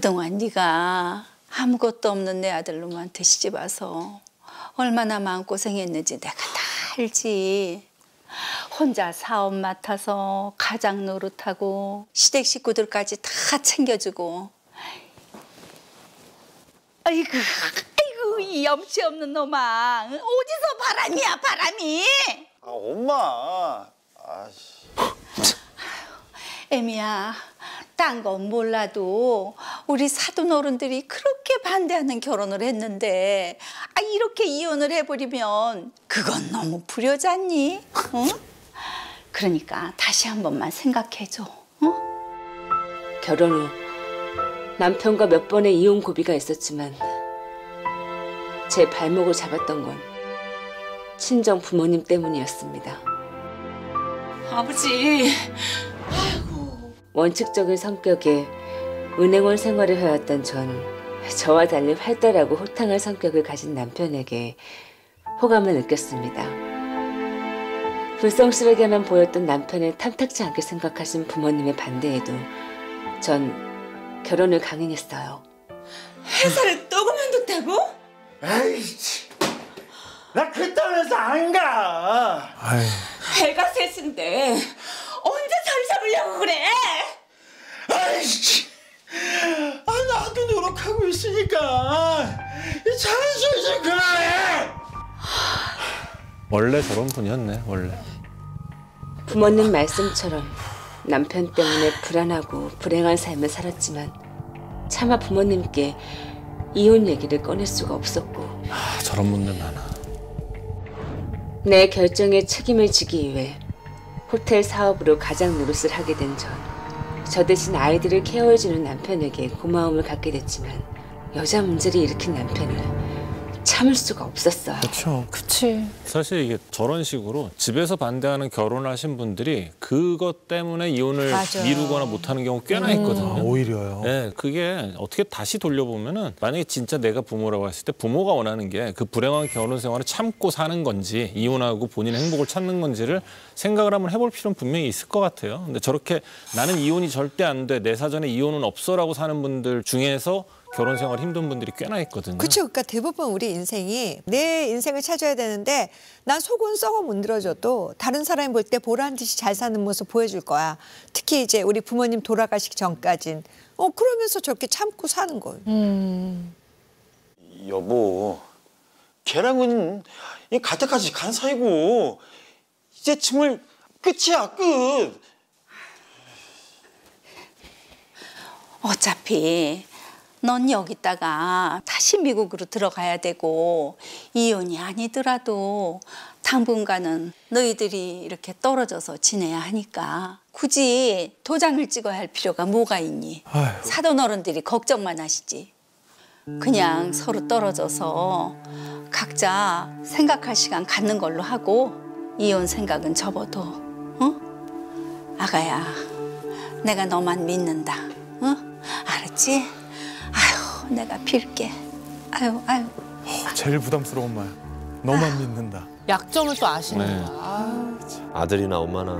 그동안 네가 아무것도 없는 내 아들 놈한테 시집 와서 얼마나 마음고생했는지 내가 다 알지. 혼자 사업 맡아서 가장 노릇하고 시댁 식구들까지 다 챙겨주고. 아이고, 아이고 이 염치 없는 놈아. 어디서 바람이야 바람이? 아 엄마. 아씨. 애미야, 딴 건 몰라도 우리 사돈 어른들이 그렇게 반대하는 결혼을 했는데 아 이렇게 이혼을 해버리면 그건 너무 불효잖니? 응? 그러니까 다시 한 번만 생각해줘. 응? 결혼 후 남편과 몇 번의 이혼 고비가 있었지만 제 발목을 잡았던 건 친정 부모님 때문이었습니다. 아버지, 원칙적인 성격에 은행원 생활을 해왔던 전 저와 달리 활달하고 호탕한 성격을 가진 남편에게 호감을 느꼈습니다. 불성실하게만 보였던 남편을 탐탁지 않게 생각하신 부모님의 반대에도 전 결혼을 강행했어요. 회사를 또 그만뒀다고? 에이씨. 나 그딴 회사 안 가. 아이, 배가 셋인데 언제 자리 잡으려고 그래? 아이씨. 있으니까 이 자연스레 좀 그만해. 원래 저런 분이었네, 원래. 부모님 말씀처럼 남편 때문에 불안하고 불행한 삶을 살았지만 차마 부모님께 이혼 얘기를 꺼낼 수가 없었고 아, 저런 분들 많아. 내 결정에 책임을 지기 위해 호텔 사업으로 가장 노릇을 하게 된 전, 저 대신 아이들을 케어해주는 남편에게 고마움을 갖게 됐지만 여자 문제를 일으킨 남편을 참을 수가 없었어요. 그렇죠. 그치. 사실 이게 저런 식으로 집에서 반대하는 결혼을 하신 분들이 그것 때문에 이혼을 맞아요. 미루거나 못하는 경우 꽤나 있거든요. 아, 오히려요. 네, 그게 어떻게 다시 돌려보면은 만약에 진짜 내가 부모라고 했을 때 부모가 원하는 게 그 불행한 결혼 생활을 참고 사는 건지 이혼하고 본인의 행복을 찾는 건지를 생각을 한번 해볼 필요는 분명히 있을 것 같아요. 근데 저렇게 나는 이혼이 절대 안 돼, 내 사전에 이혼은 없어라고 사는 분들 중에서 결혼 생활 힘든 분들이 꽤나 있거든요. 그렇죠. 그러니까 대부분 우리 인생이 내 인생을 찾아야 되는데 난 속은 썩어 문드러져도 다른 사람이 볼 때 보란 듯이 잘 사는 모습 보여줄 거야. 특히 이제 우리 부모님 돌아가시기 전까진. 어 그러면서 저렇게 참고 사는 거예요. 여보, 걔랑은 이갈 때까지 간 사이고 이제 정말 끝이야 끝. 어차피 넌 여기다가 다시 미국으로 들어가야 되고 이혼이 아니더라도 당분간은 너희들이 이렇게 떨어져서 지내야 하니까 굳이 도장을 찍어야 할 필요가 뭐가 있니? 아휴. 사돈 어른들이 걱정만 하시지. 그냥 서로 떨어져서 각자 생각할 시간 갖는 걸로 하고 이혼 생각은 접어도, 어? 아가야, 내가 너만 믿는다, 어? 알았지? 아유, 내가 빌게. 아유, 아유. 제일 부담스러운 말. 너만 믿는다. 약점을 또 아시는 네. 거야. 아들이나 엄마나